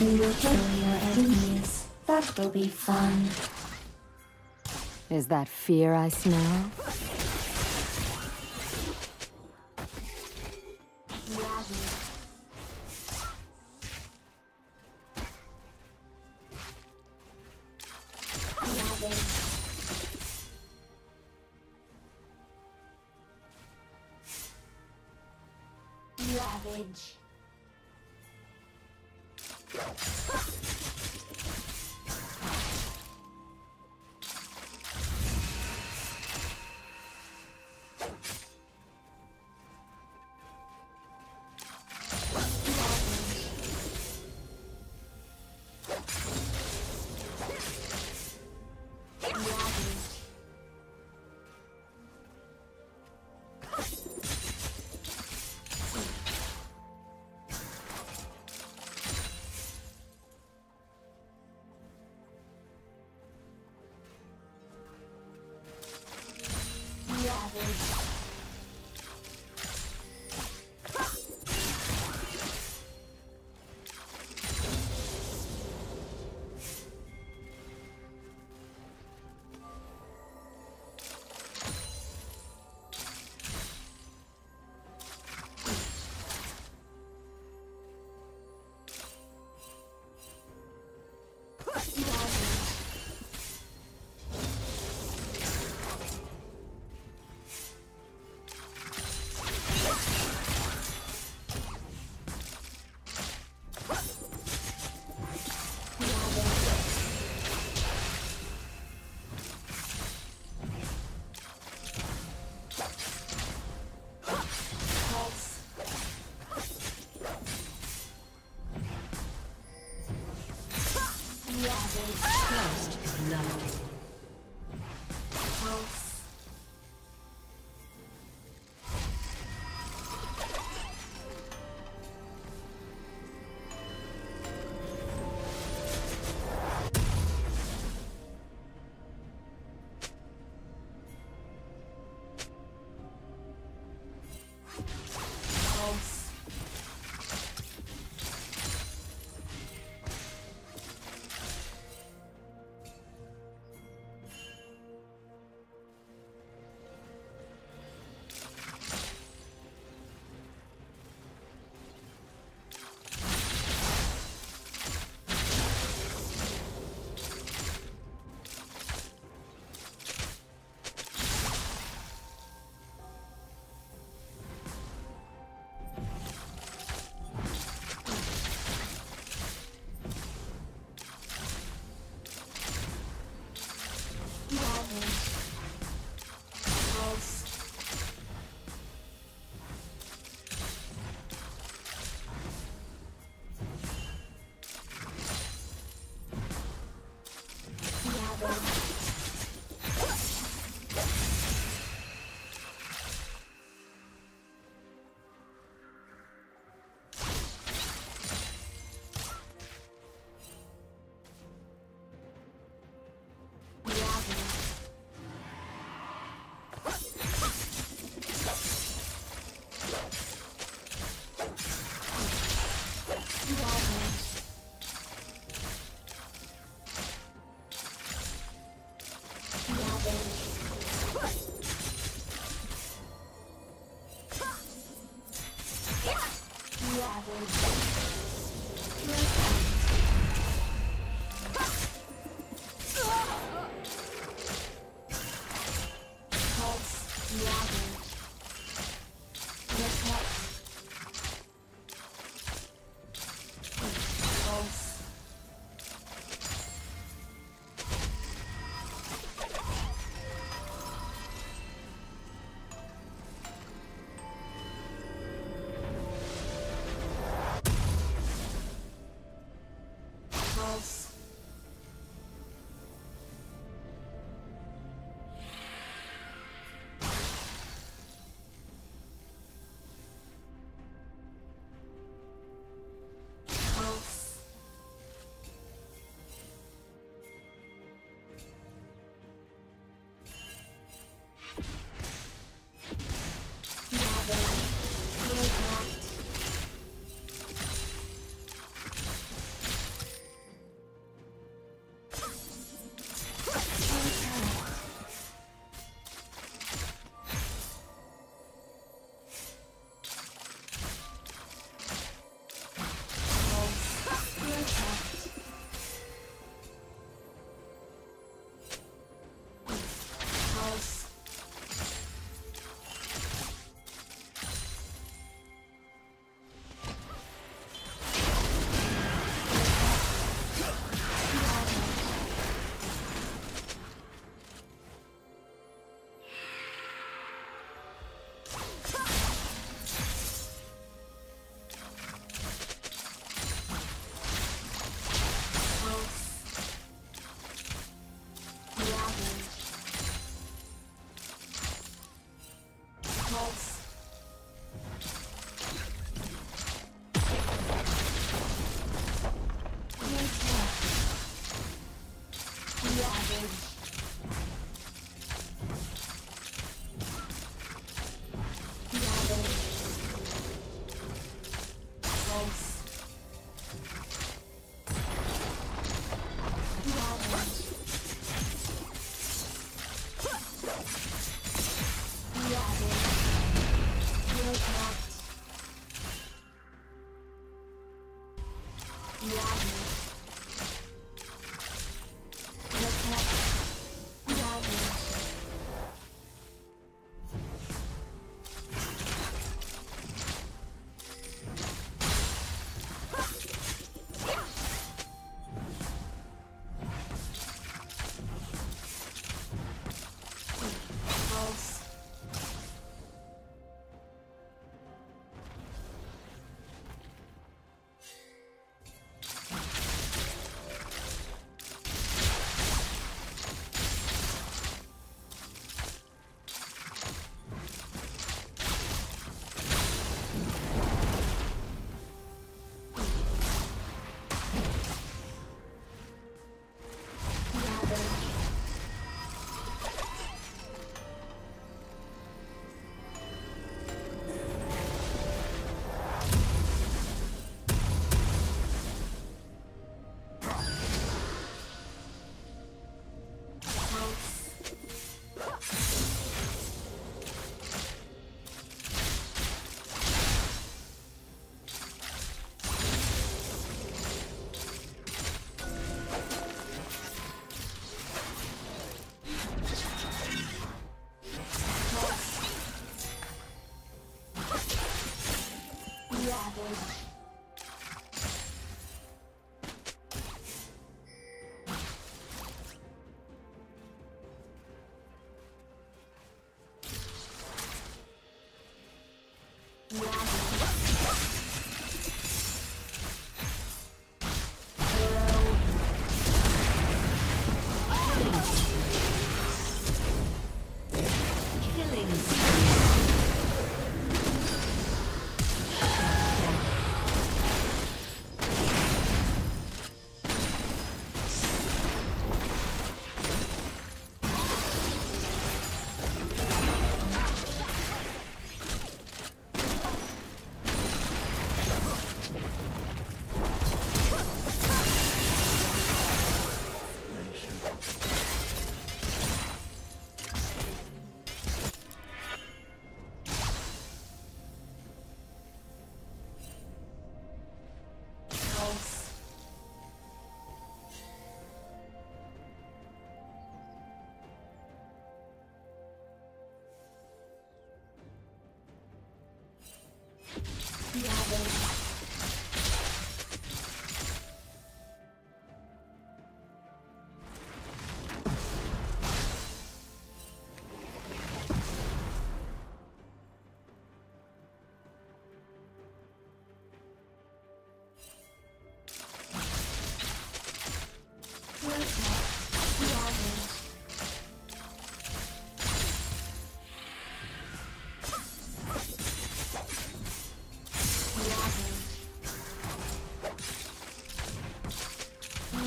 We will kill your enemies. That will be fun. Is that fear I smell? dogs.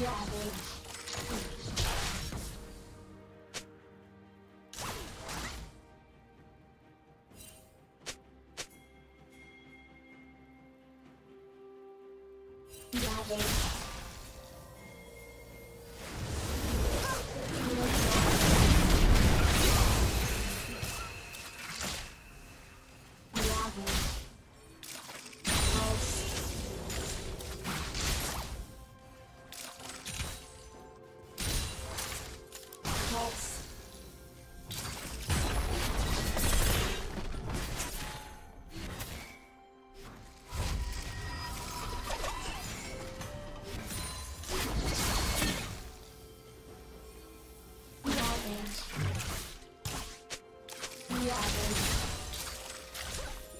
Ravage.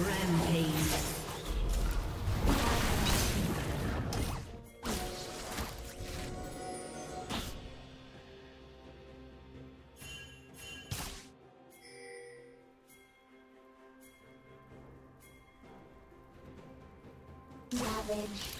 Rampage. Savage.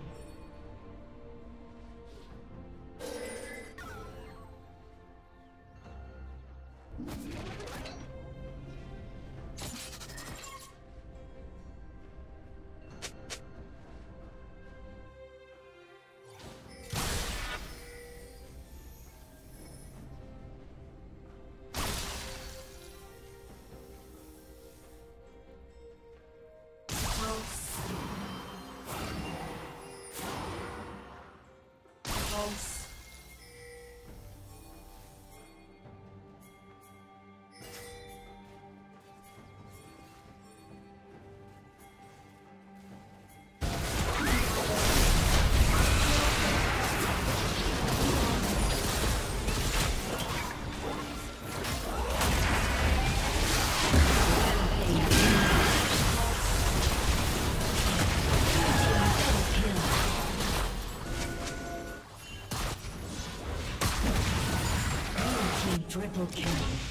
Triple kill.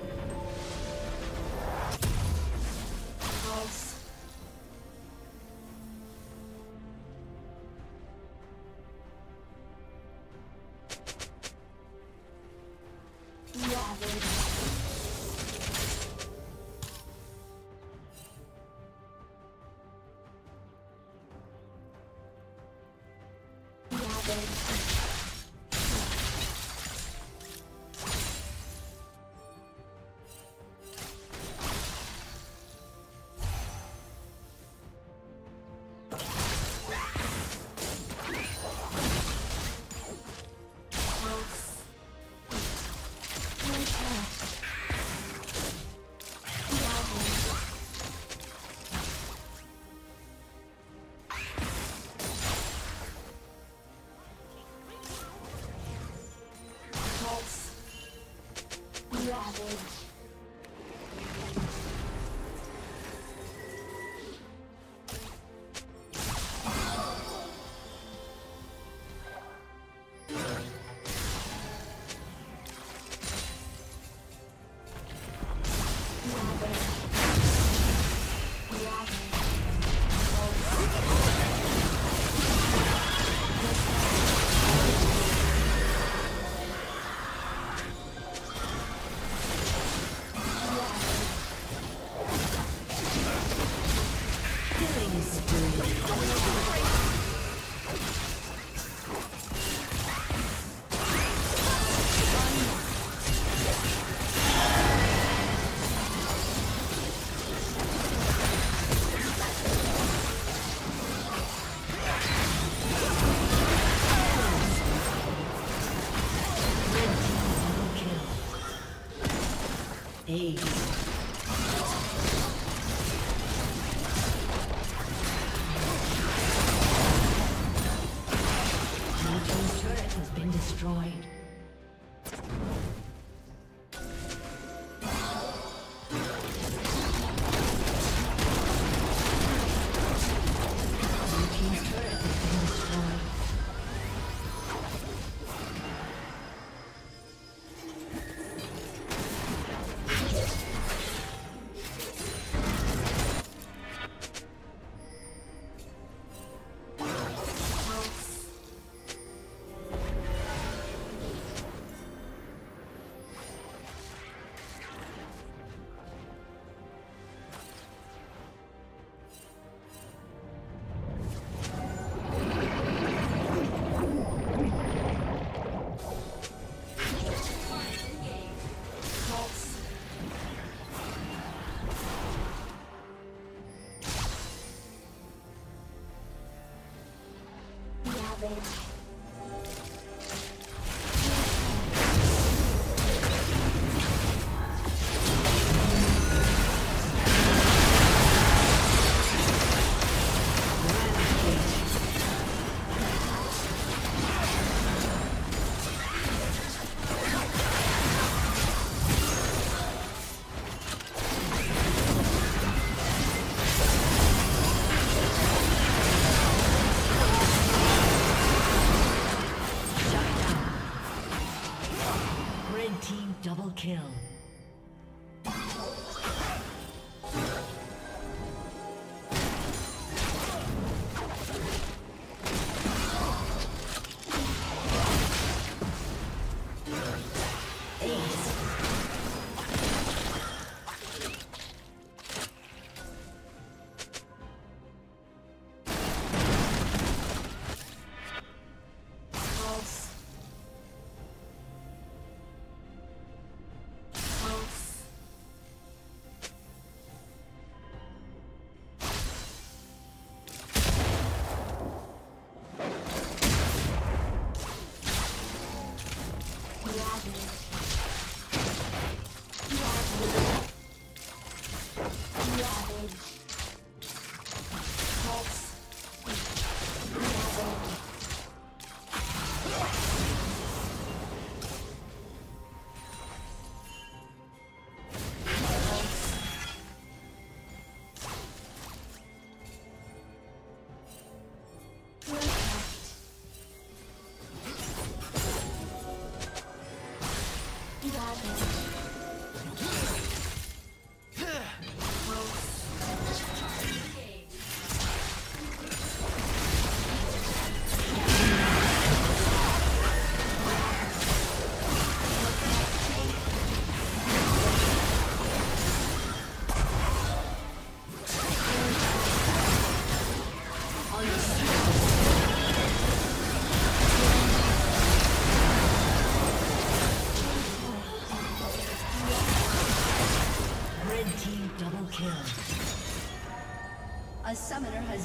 boys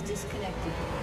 disconnected.